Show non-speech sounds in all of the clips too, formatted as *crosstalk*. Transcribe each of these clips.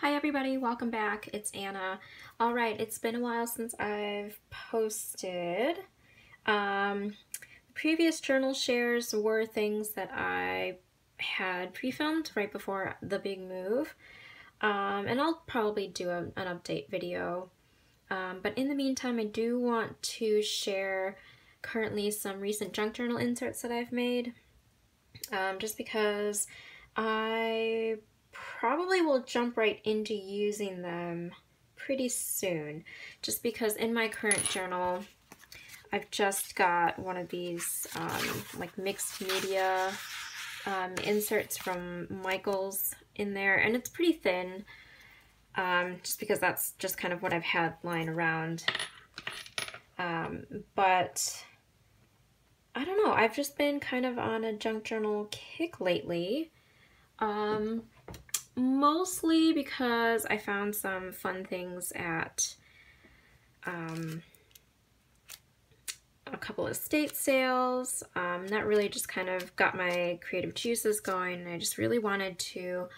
Hi everybody, welcome back. It's Anna. All right, it's been a while since I've posted. Um, previous journal shares were things that I had pre-filmed right before the big move. Um, and I'll probably do a, an update video. Um, but in the meantime, I do want to share currently some recent junk journal inserts that I've made. Um, just because I probably will jump right into using them pretty soon. Just because in my current journal, I've just got one of these um, like mixed media um, inserts from Michaels in there, and it's pretty thin, um, just because that's just kind of what I've had lying around. Um, but I don't know, I've just been kind of on a junk journal kick lately. Um, mostly because I found some fun things at um, a couple of estate sales. Um, that really just kind of got my creative juices going. I just really wanted to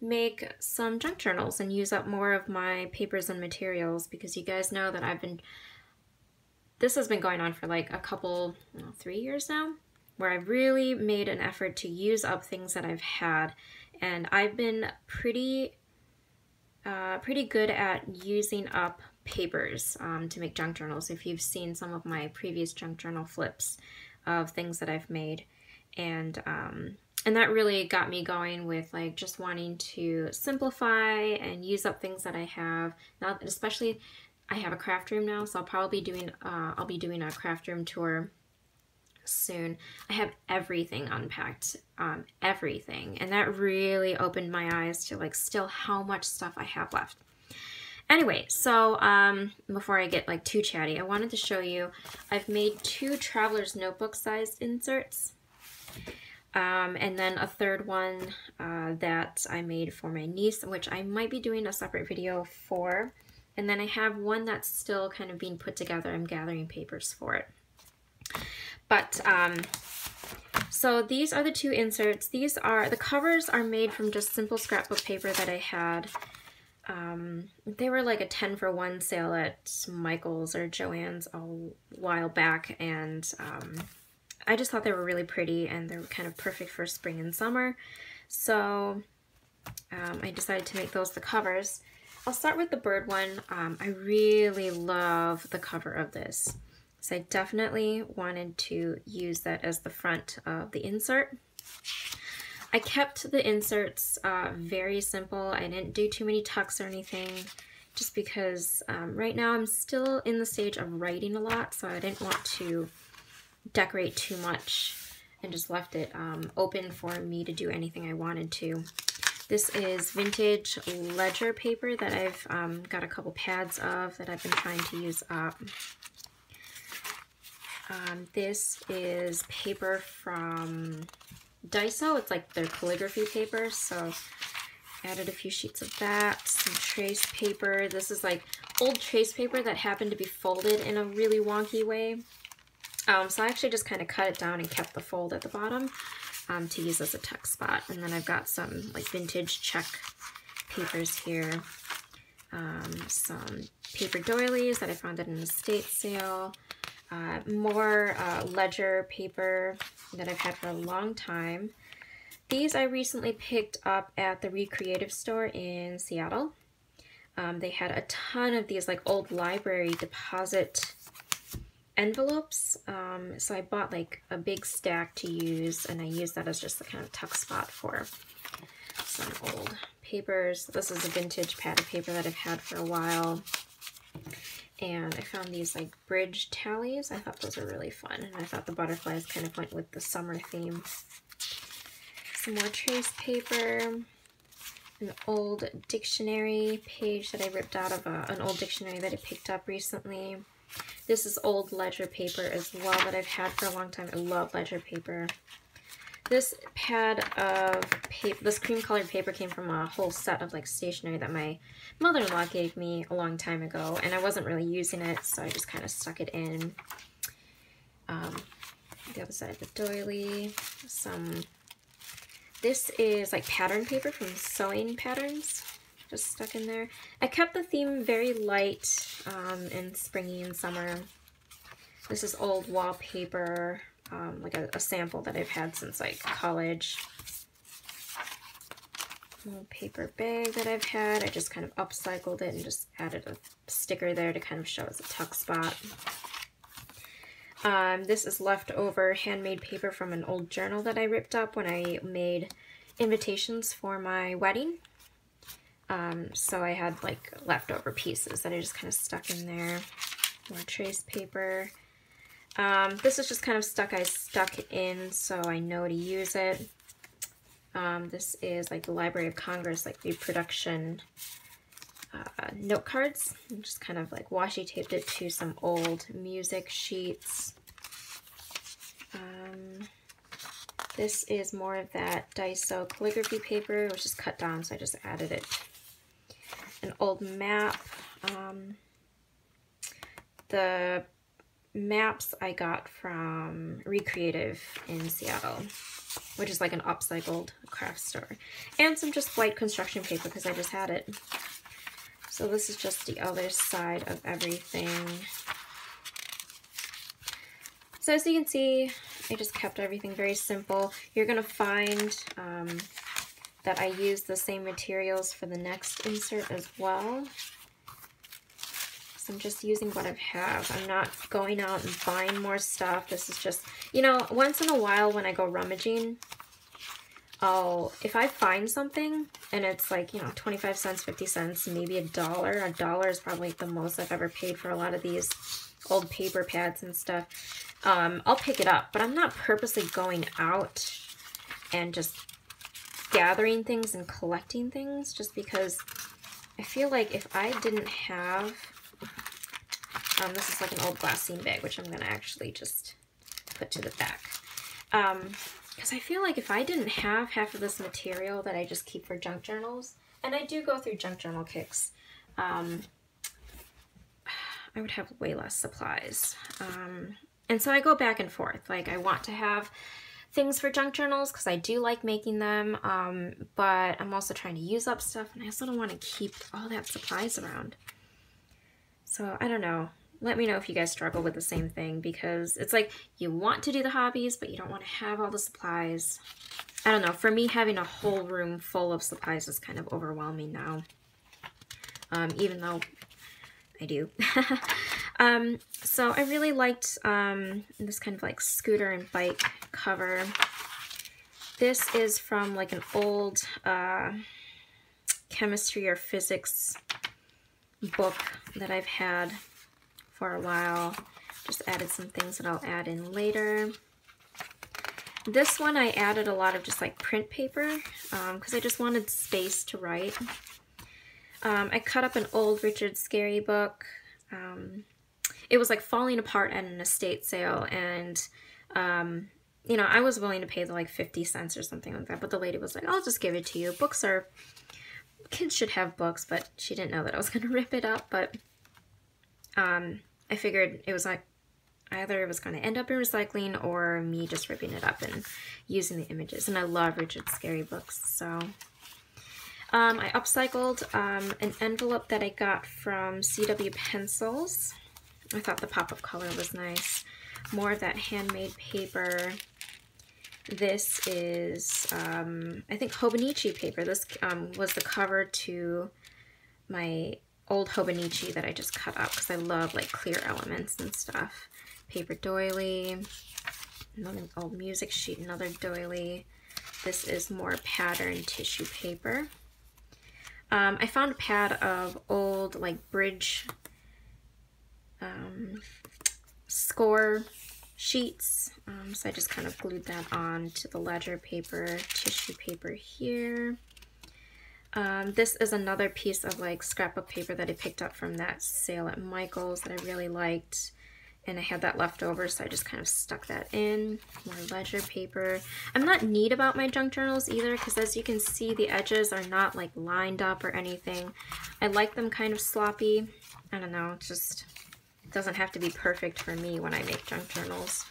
make some junk journals and use up more of my papers and materials because you guys know that I've been, this has been going on for like a couple, three years now, where I've really made an effort to use up things that I've had. And I've been pretty, uh, pretty good at using up papers um, to make junk journals. If you've seen some of my previous junk journal flips of things that I've made and um, and that really got me going with like just wanting to simplify and use up things that I have. Now especially I have a craft room now so I'll probably be doing uh, I'll be doing a craft room tour soon I have everything unpacked um, everything and that really opened my eyes to like still how much stuff I have left Anyway, so um, before I get like too chatty, I wanted to show you, I've made two Traveler's Notebook sized inserts. Um, and then a third one uh, that I made for my niece, which I might be doing a separate video for. And then I have one that's still kind of being put together. I'm gathering papers for it. But, um, so these are the two inserts. These are, the covers are made from just simple scrapbook paper that I had um, they were like a 10 for 1 sale at Michael's or Joann's a while back, and um, I just thought they were really pretty and they were kind of perfect for spring and summer. So um, I decided to make those the covers. I'll start with the bird one. Um, I really love the cover of this. So I definitely wanted to use that as the front of the insert. I kept the inserts uh, very simple. I didn't do too many tucks or anything just because um, right now I'm still in the stage of writing a lot, so I didn't want to decorate too much and just left it um, open for me to do anything I wanted to. This is vintage ledger paper that I've um, got a couple pads of that I've been trying to use up. Um, this is paper from Daiso. It's like their calligraphy paper, so added a few sheets of that. Some trace paper. This is like old trace paper that happened to be folded in a really wonky way. Um, so I actually just kind of cut it down and kept the fold at the bottom um, to use as a tuck spot. And then I've got some like vintage check papers here. Um, some paper doilies that I found at an estate sale. Uh, more uh, ledger paper that I've had for a long time. These I recently picked up at the Recreative store in Seattle. Um, they had a ton of these like old library deposit envelopes. Um, so I bought like a big stack to use and I use that as just the kind of tuck spot for some old papers. This is a vintage pad of paper that I've had for a while. And I found these like bridge tallies. I thought those were really fun. And I thought the butterflies kind of went with the summer theme. Some more trace paper. An old dictionary page that I ripped out of a, an old dictionary that I picked up recently. This is old ledger paper as well that I've had for a long time. I love ledger paper. This pad of paper, this cream colored paper came from a whole set of like stationery that my mother-in-law gave me a long time ago and I wasn't really using it so I just kind of stuck it in. Um, the other side of the doily, some, this is like pattern paper from Sewing Patterns. just stuck in there. I kept the theme very light um, and springy in summer. This is old wallpaper, um, like a, a, sample that I've had since like college. Little paper bag that I've had. I just kind of upcycled it and just added a sticker there to kind of show as a tuck spot. Um, this is leftover handmade paper from an old journal that I ripped up when I made invitations for my wedding. Um, so I had like leftover pieces that I just kind of stuck in there. More trace paper. Um, this is just kind of stuck I stuck in so I know to use it. Um, this is like the Library of Congress, like reproduction uh, note cards. I'm just kind of like washi taped it to some old music sheets. Um, this is more of that Daiso calligraphy paper, which is cut down, so I just added it. An old map. Um, the maps I got from Recreative in Seattle, which is like an upcycled craft store. And some just white construction paper because I just had it. So this is just the other side of everything. So as you can see, I just kept everything very simple. You're going to find um, that I use the same materials for the next insert as well. I'm just using what I have. I'm not going out and buying more stuff. This is just, you know, once in a while when I go rummaging, I'll, if I find something and it's like, you know, 25 cents, 50 cents, maybe a dollar, a dollar is probably the most I've ever paid for a lot of these old paper pads and stuff, um, I'll pick it up. But I'm not purposely going out and just gathering things and collecting things just because I feel like if I didn't have, um, this is like an old glassine bag, which I'm going to actually just put to the back. Um, because I feel like if I didn't have half of this material that I just keep for junk journals, and I do go through junk journal kicks, um, I would have way less supplies. Um, and so I go back and forth. Like I want to have things for junk journals because I do like making them, um, but I'm also trying to use up stuff and I also don't want to keep all that supplies around. So I don't know let me know if you guys struggle with the same thing because it's like you want to do the hobbies, but you don't want to have all the supplies. I don't know. For me, having a whole room full of supplies is kind of overwhelming now. Um, even though I do. *laughs* um, so I really liked um, this kind of like scooter and bike cover. This is from like an old uh, chemistry or physics book that I've had for a while. Just added some things that I'll add in later. This one I added a lot of just like print paper because um, I just wanted space to write. Um, I cut up an old Richard Scarry book. Um, it was like falling apart at an estate sale and um, you know, I was willing to pay the like 50 cents or something like that, but the lady was like, I'll just give it to you. Books are, kids should have books, but she didn't know that I was going *laughs* to rip it up, but um, I figured it was like either it was going to end up in recycling or me just ripping it up and using the images. And I love Richard Scarry books, so... Um, I upcycled um, an envelope that I got from CW Pencils. I thought the pop-up color was nice. More of that handmade paper. This is, um, I think, Hobonichi paper. This um, was the cover to my old Hobonichi that I just cut up because I love like clear elements and stuff. Paper doily, another old music sheet, another doily. This is more pattern tissue paper. Um, I found a pad of old like bridge um, score sheets. Um, so I just kind of glued that on to the ledger paper, tissue paper here. Um, this is another piece of like scrapbook paper that I picked up from that sale at Michael's that I really liked. And I had that left over, so I just kind of stuck that in. More ledger paper. I'm not neat about my junk journals either, because as you can see, the edges are not like lined up or anything. I like them kind of sloppy. I don't know, it just doesn't have to be perfect for me when I make junk journals.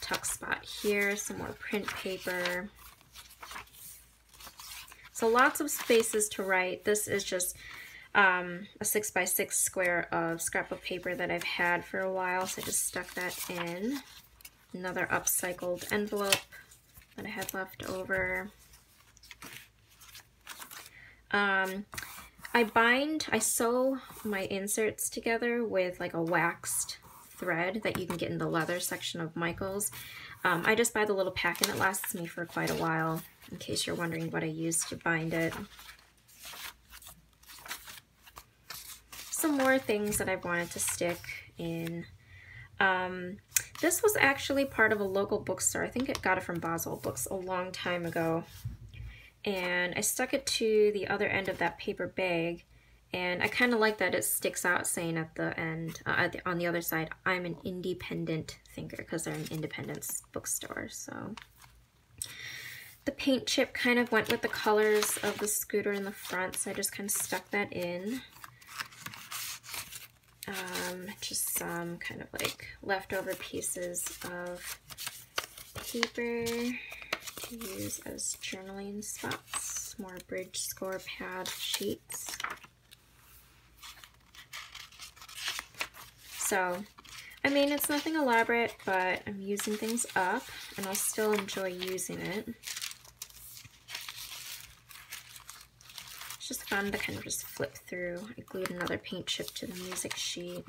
Tuck spot here, some more print paper So lots of spaces to write. This is just um, a 6 by 6 square of scrapbook paper that I've had for a while, so I just stuck that in. Another upcycled envelope that I had left over. Um, I bind, I sew my inserts together with like a waxed thread that you can get in the leather section of Michaels. Um, I just buy the little pack and it lasts me for quite a while, in case you're wondering what I used to bind it. Some more things that I've wanted to stick in. Um, this was actually part of a local bookstore. I think it got it from Basel Books a long time ago. And I stuck it to the other end of that paper bag and I kind of like that it sticks out saying at the end, uh, at the, on the other side, I'm an independent thinker because they're an independence bookstore. So the paint chip kind of went with the colors of the scooter in the front. So I just kind of stuck that in. Um, just some kind of like leftover pieces of paper to use as journaling spots. More bridge score pad sheets. So, I mean, it's nothing elaborate, but I'm using things up, and I'll still enjoy using it. It's just fun to kind of just flip through. I glued another paint chip to the music sheet.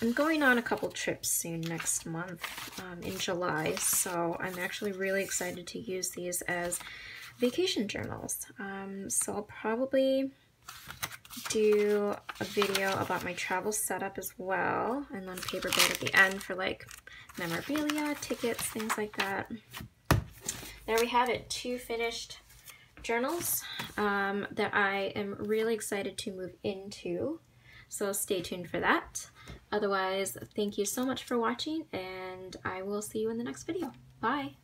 I'm going on a couple trips soon next month um, in July, so I'm actually really excited to use these as vacation journals. Um, so I'll probably do a video about my travel setup as well, and then paper bag at the end for like memorabilia, tickets, things like that. There we have it, two finished journals um, that I am really excited to move into. So stay tuned for that. Otherwise, thank you so much for watching, and I will see you in the next video. Bye!